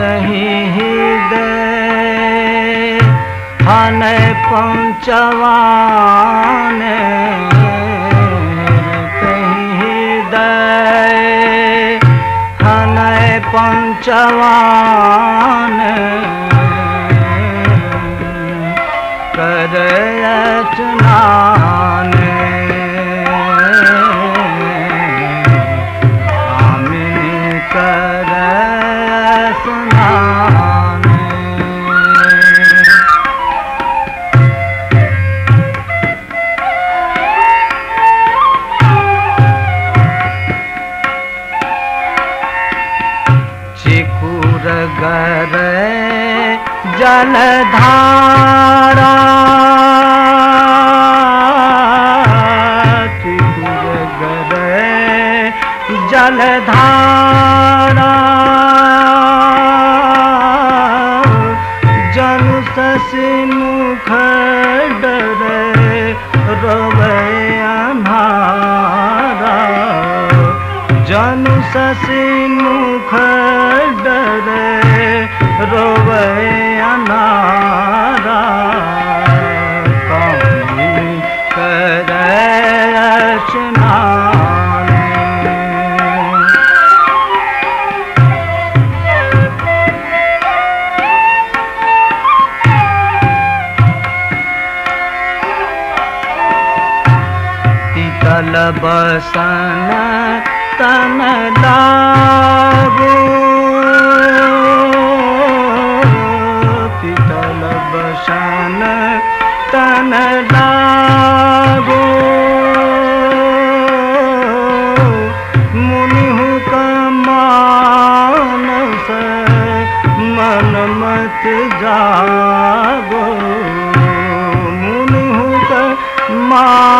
तही हृदय हन पहुँचवान तही हृदय हन पहुँचवान। चिकुर गर जलधारा चिकुर गर जलधारा जनु शशि मुख डरे रोवे अन्हारा जनु शशि बसन तन लागो। शीतल बसन तन लागो। मुनि मानस मन मत जागो। मुनि मानस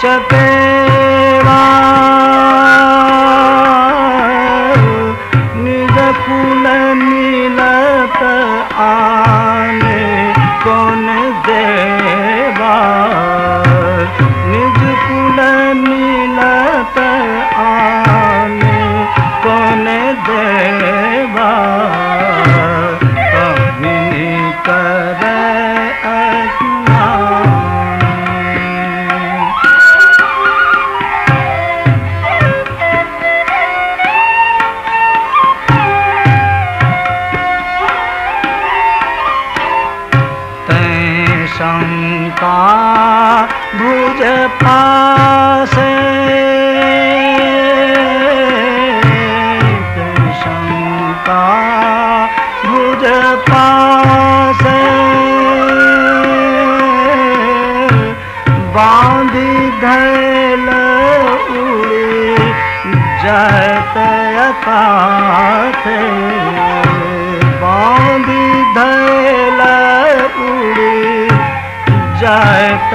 चारु बांधी धैल जात अकाथे बांधी धैल उड़ी जात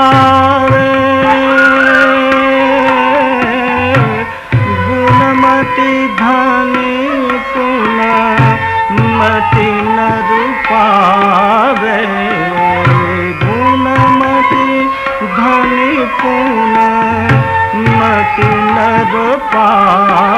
पा